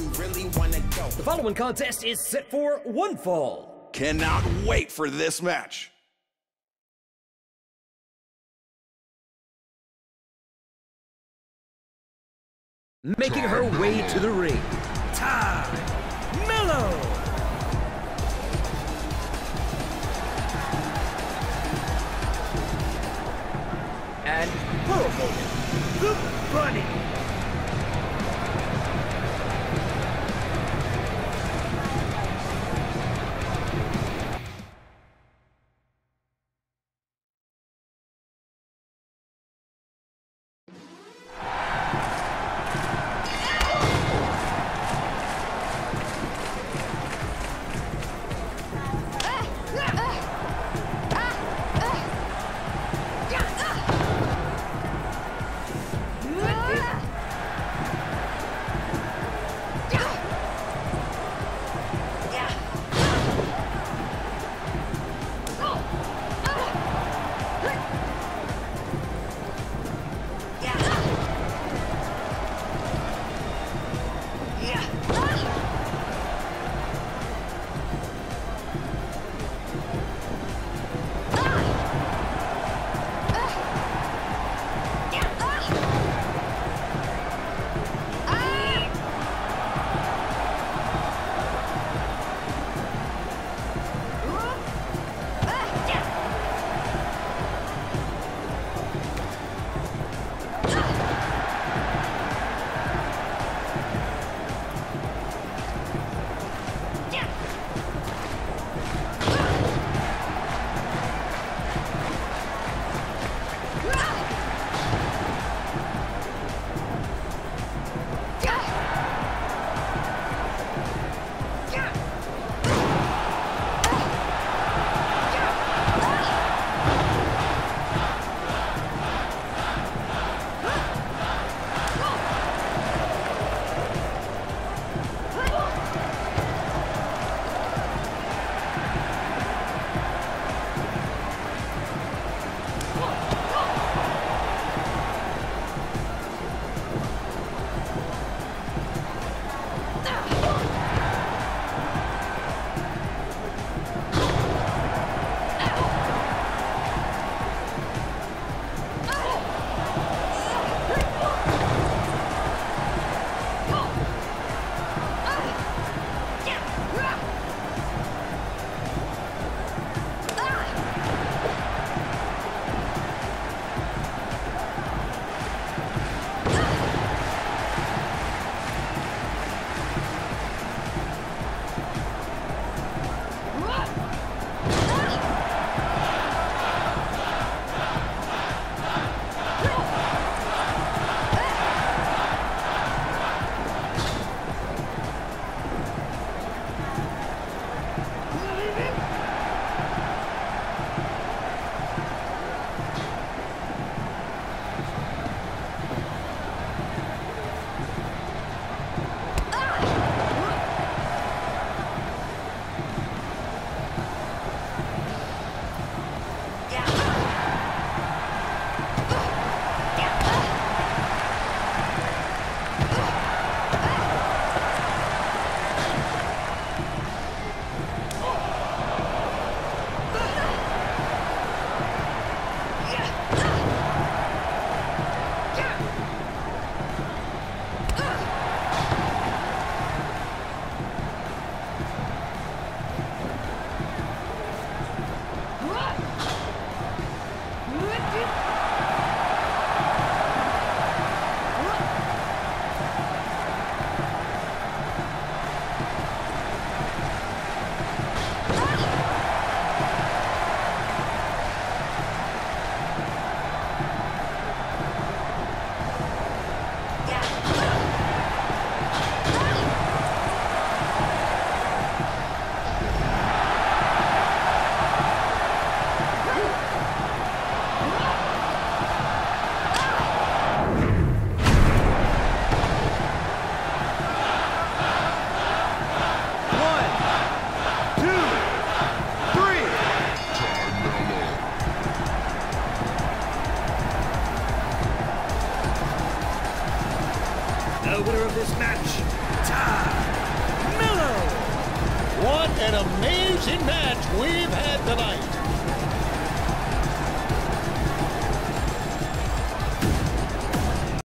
you really wanna go. The following contest is set for one fall. Cannot wait for this match. Making her way to the ring, Ty the winner of this match, Tay Melo. What an amazing match we've had tonight.